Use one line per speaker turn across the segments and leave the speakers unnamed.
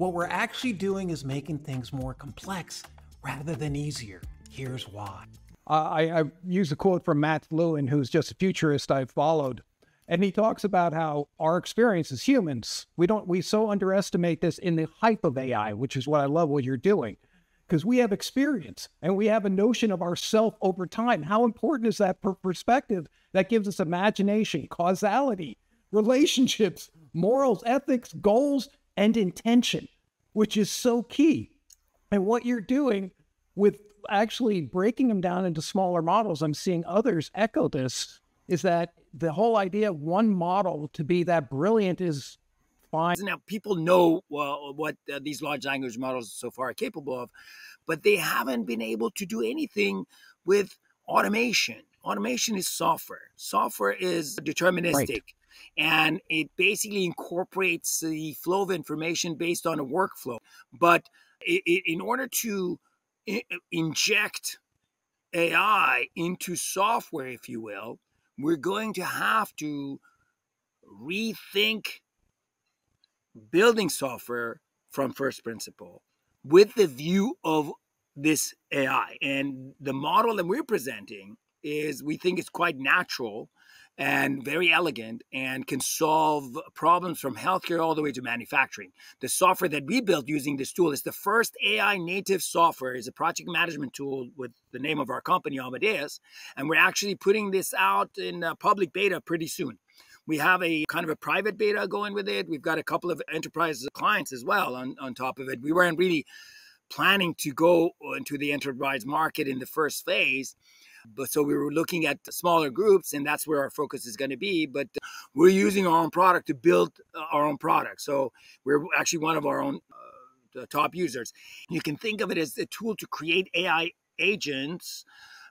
What we're actually doing is making things more complex rather than easier. Here's why.
I, I use a quote from Matt Lewin, who's just a futurist I've followed. And he talks about how our experience as humans, we don't we so underestimate this in the hype of AI, which is what I love what you're doing. Because we have experience and we have a notion of ourself over time. How important is that per perspective that gives us imagination, causality, relationships, morals, ethics, goals, and intention, which is so key. And what you're doing with actually breaking them down into smaller models, I'm seeing others echo this, is that the whole idea of one model to be that brilliant is fine.
Now, people know well, what uh, these large language models so far are capable of, but they haven't been able to do anything with automation. Automation is software. Software is deterministic. Right. And it basically incorporates the flow of information based on a workflow. But in order to inject AI into software, if you will, we're going to have to rethink building software from first principle with the view of this AI. And the model that we're presenting is we think it's quite natural and very elegant and can solve problems from healthcare all the way to manufacturing. The software that we built using this tool is the first AI native software, is a project management tool with the name of our company, Amadeus. And we're actually putting this out in uh, public beta pretty soon. We have a kind of a private beta going with it. We've got a couple of enterprise clients as well on, on top of it. We weren't really planning to go into the enterprise market in the first phase. But so we were looking at smaller groups, and that's where our focus is going to be. But we're using our own product to build uh, our own product. So we're actually one of our own uh, top users. You can think of it as a tool to create AI agents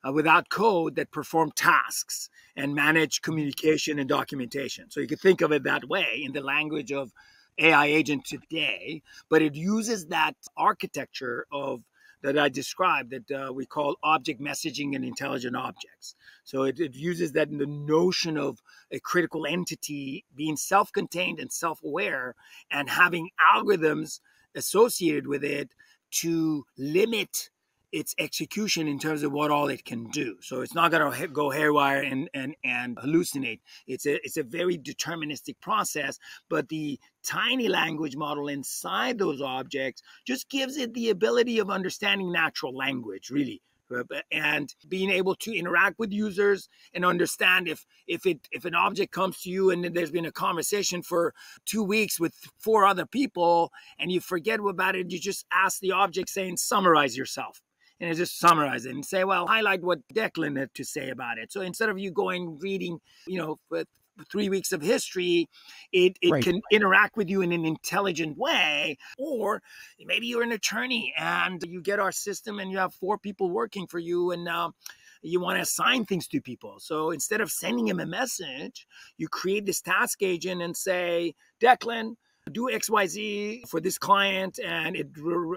uh, without code that perform tasks and manage communication and documentation. So you can think of it that way in the language of AI agent today, but it uses that architecture of that I described that uh, we call object messaging and intelligent objects. So it, it uses that in the notion of a critical entity being self contained and self aware and having algorithms associated with it to limit its execution in terms of what all it can do. So it's not going to go haywire and, and, and hallucinate. It's a, it's a very deterministic process, but the tiny language model inside those objects just gives it the ability of understanding natural language, really uh, and being able to interact with users and understand if if it if an object comes to you and there's been a conversation for two weeks with four other people and you forget about it you just ask the object saying summarize yourself and just summarize it and say, well, highlight what Declan had to say about it. So instead of you going reading, you know, three weeks of history, it, it right. can interact with you in an intelligent way. Or maybe you're an attorney and you get our system and you have four people working for you and uh, you want to assign things to people. So instead of sending him a message, you create this task agent and say, Declan, do xyz for this client and it,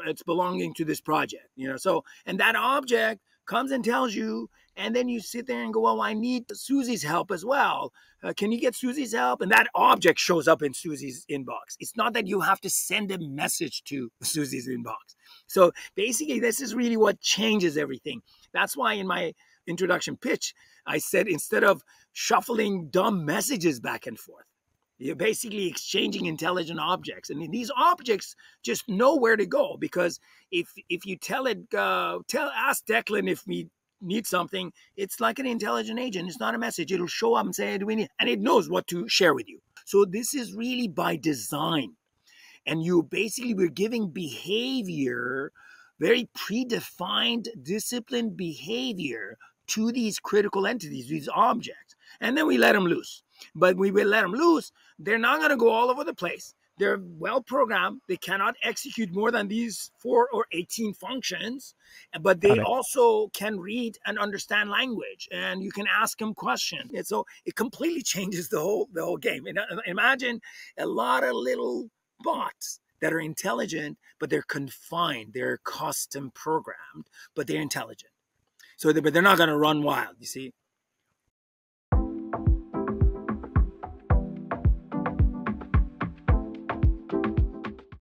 it's belonging to this project you know? So and that object comes and tells you and then you sit there and go well i need susie's help as well. Uh, can you get susie's help? And that object shows up in susie's inbox. It's not that you have to send a message to susie's inbox. So basically this is really what changes everything. That's why in my introduction pitch i said instead of shuffling dumb messages back and forth you're basically exchanging intelligent objects, and these objects just know where to go because if if you tell it, uh, tell ask Declan if we need something, it's like an intelligent agent. It's not a message. It'll show up and say, "Do we need?" and it knows what to share with you. So this is really by design, and you basically we're giving behavior, very predefined, disciplined behavior to these critical entities, these objects, and then we let them loose. But we will let them loose. They're not going to go all over the place. They're well programmed. They cannot execute more than these four or 18 functions, but they also can read and understand language and you can ask them questions. And so it completely changes the whole, the whole game. And uh, imagine a lot of little bots that are intelligent, but they're confined. They're custom programmed, but they're intelligent. So, they, but they're not going to run wild, you see?